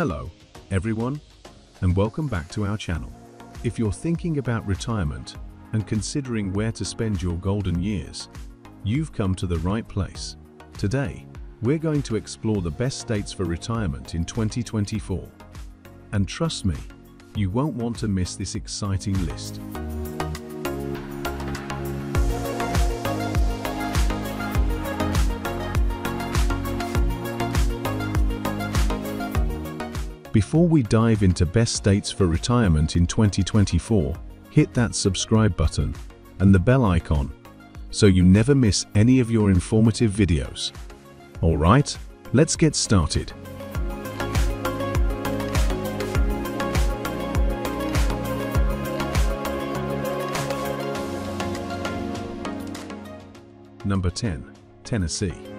Hello, everyone, and welcome back to our channel. If you're thinking about retirement and considering where to spend your golden years, you've come to the right place. Today, we're going to explore the best states for retirement in 2024. And trust me, you won't want to miss this exciting list. Before we dive into best states for retirement in 2024, hit that subscribe button and the bell icon so you never miss any of your informative videos. Alright, let's get started. Number 10. Tennessee.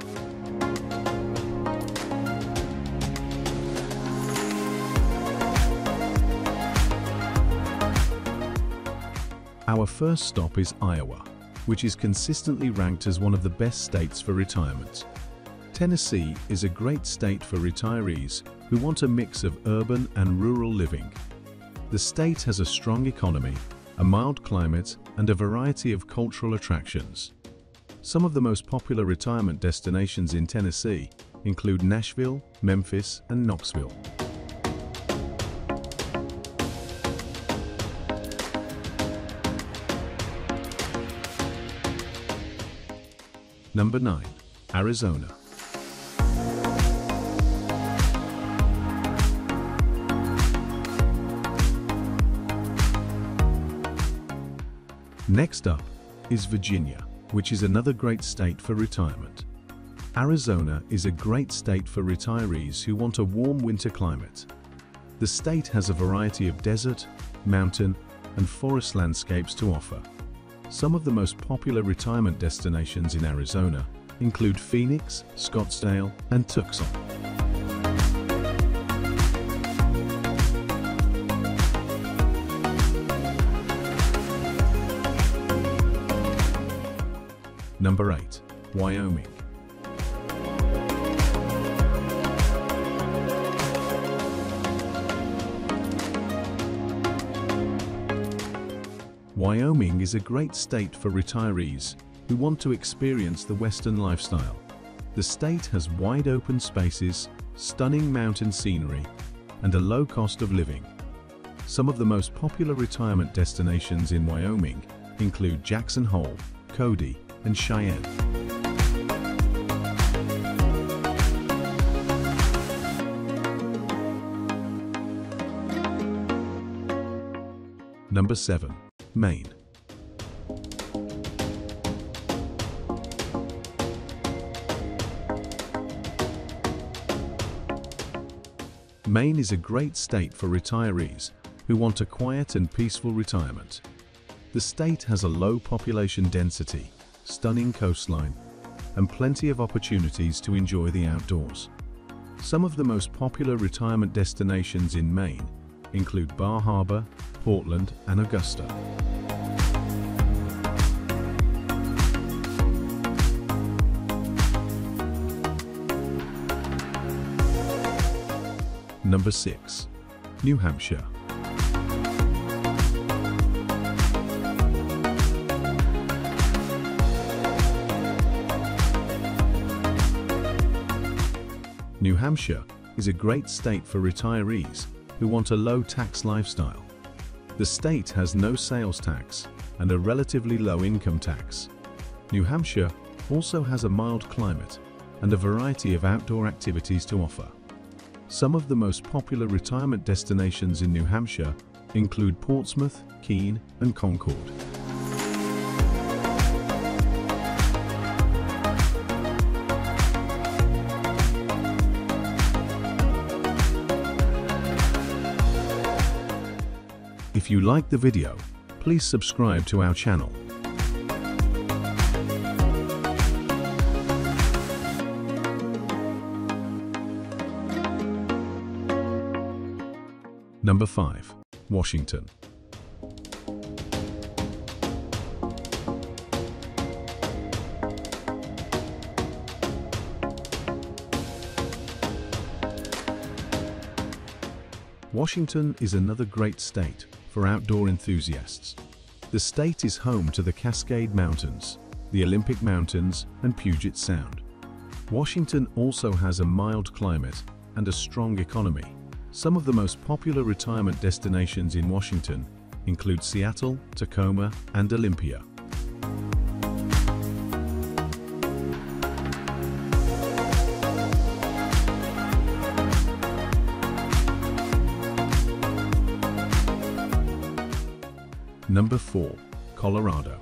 Our first stop is Iowa, which is consistently ranked as one of the best states for retirement. Tennessee is a great state for retirees who want a mix of urban and rural living. The state has a strong economy, a mild climate, and a variety of cultural attractions. Some of the most popular retirement destinations in Tennessee include Nashville, Memphis, and Knoxville. Number 9. Arizona. Next up is Virginia, which is another great state for retirement. Arizona is a great state for retirees who want a warm winter climate. The state has a variety of desert, mountain, and forest landscapes to offer. Some of the most popular retirement destinations in Arizona include Phoenix, Scottsdale, and Tucson. Number 8. Wyoming. Wyoming is a great state for retirees who want to experience the Western lifestyle. The state has wide open spaces, stunning mountain scenery, and a low cost of living. Some of the most popular retirement destinations in Wyoming include Jackson Hole, Cody, and Cheyenne. Number 7. Maine. Maine is a great state for retirees who want a quiet and peaceful retirement. The state has a low population density, stunning coastline, and plenty of opportunities to enjoy the outdoors. Some of the most popular retirement destinations in Maine include Bar Harbor, Portland, and Augusta. Number 6. New Hampshire. New Hampshire is a great state for retirees who want a low-tax lifestyle. The state has no sales tax and a relatively low income tax. New Hampshire also has a mild climate and a variety of outdoor activities to offer. Some of the most popular retirement destinations in New Hampshire include Portsmouth, Keene, and Concord. If you like the video, please subscribe to our channel. Number 5. Washington. Washington is another great state for outdoor enthusiasts. The state is home to the Cascade Mountains, the Olympic Mountains, and Puget Sound. Washington also has a mild climate and a strong economy. Some of the most popular retirement destinations in Washington include Seattle, Tacoma, and Olympia. Number 4. Colorado.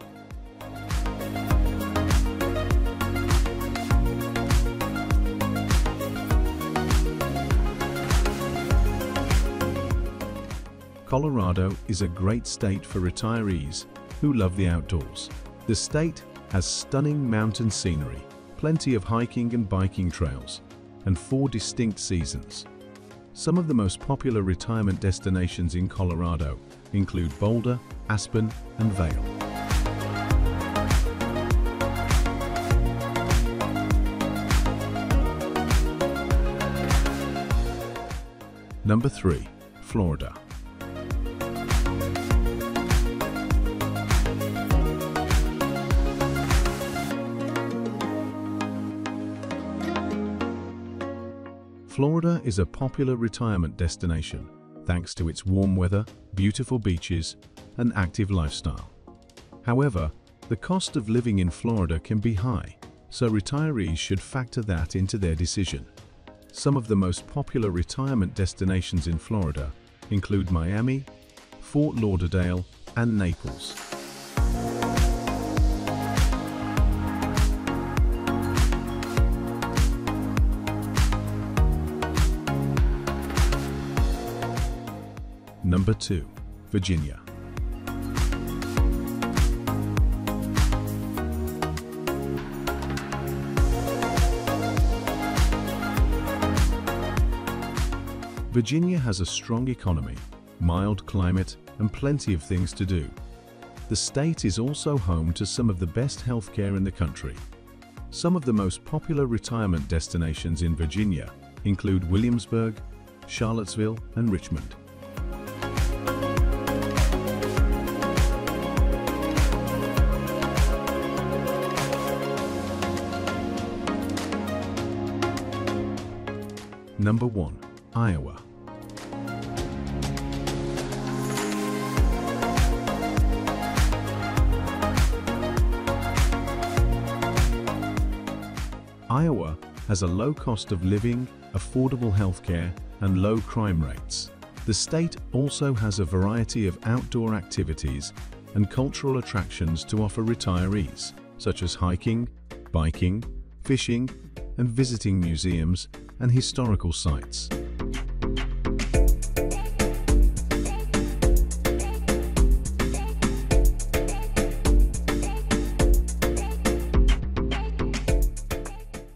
Colorado is a great state for retirees who love the outdoors. The state has stunning mountain scenery, plenty of hiking and biking trails, and four distinct seasons. Some of the most popular retirement destinations in Colorado include Boulder, Aspen, and Vail. Number 3. Florida. Florida is a popular retirement destination thanks to its warm weather, beautiful beaches, and active lifestyle. However, the cost of living in Florida can be high, so retirees should factor that into their decision. Some of the most popular retirement destinations in Florida include Miami, Fort Lauderdale, and Naples. Number 2. Virginia. Virginia has a strong economy, mild climate, and plenty of things to do. The state is also home to some of the best healthcare in the country. Some of the most popular retirement destinations in Virginia include Williamsburg, Charlottesville, and Richmond. Number 1. Iowa Iowa has a low cost of living, affordable healthcare, and low crime rates. The state also has a variety of outdoor activities and cultural attractions to offer retirees, such as hiking, biking, fishing, and visiting museums and historical sites.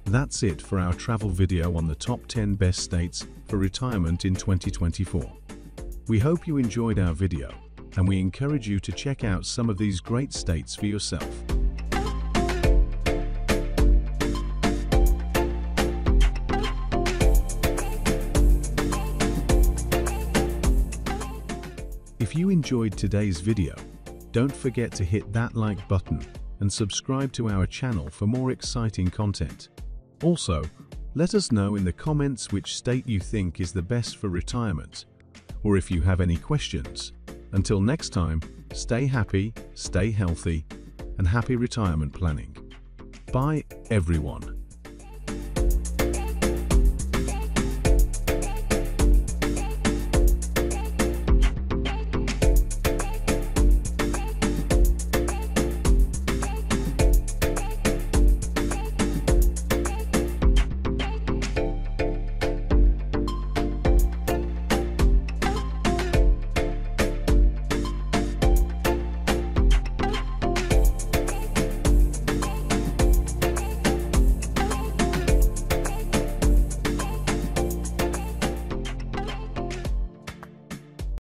That's it for our travel video on the top 10 best states for retirement in 2024. We hope you enjoyed our video and we encourage you to check out some of these great states for yourself. Enjoyed today's video, don't forget to hit that like button and subscribe to our channel for more exciting content. Also, let us know in the comments which state you think is the best for retirement, or if you have any questions. Until next time, stay happy, stay healthy, and happy retirement planning. Bye, everyone.